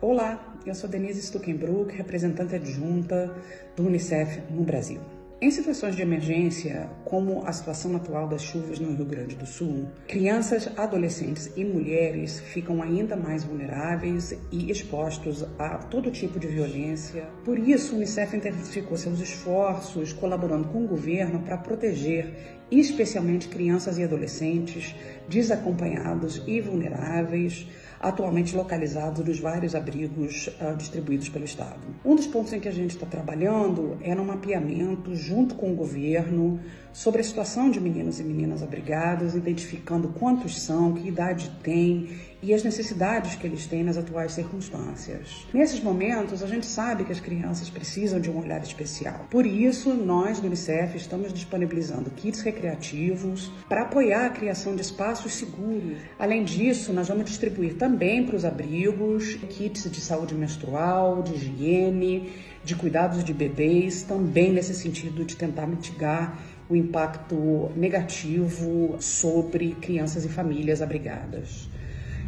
Olá, eu sou Denise Stuckenbrook, representante adjunta do Unicef no Brasil. Em situações de emergência, como a situação atual das chuvas no Rio Grande do Sul, crianças, adolescentes e mulheres ficam ainda mais vulneráveis e expostos a todo tipo de violência. Por isso, o Unicef intensificou seus esforços, colaborando com o governo para proteger especialmente crianças e adolescentes desacompanhados e vulneráveis atualmente localizados nos vários abrigos uh, distribuídos pelo Estado. Um dos pontos em que a gente está trabalhando é no mapeamento, junto com o governo, sobre a situação de meninos e meninas abrigados, identificando quantos são, que idade têm e as necessidades que eles têm nas atuais circunstâncias. Nesses momentos, a gente sabe que as crianças precisam de um olhar especial. Por isso, nós do Unicef estamos disponibilizando kits recreativos para apoiar a criação de espaços seguros. Além disso, nós vamos distribuir também para os abrigos kits de saúde menstrual, de higiene, de cuidados de bebês, também nesse sentido de tentar mitigar o impacto negativo sobre crianças e famílias abrigadas.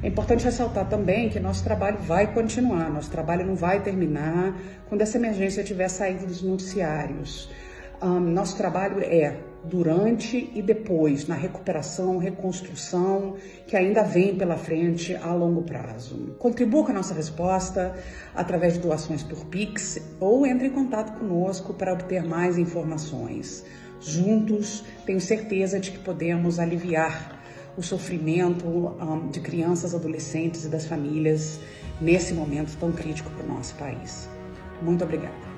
É importante ressaltar também que nosso trabalho vai continuar, nosso trabalho não vai terminar quando essa emergência tiver saído dos noticiários. Um, nosso trabalho é durante e depois, na recuperação, reconstrução, que ainda vem pela frente a longo prazo. Contribua com a nossa resposta através de doações por Pix ou entre em contato conosco para obter mais informações. Juntos, tenho certeza de que podemos aliviar o sofrimento um, de crianças, adolescentes e das famílias nesse momento tão crítico para o nosso país. Muito obrigada.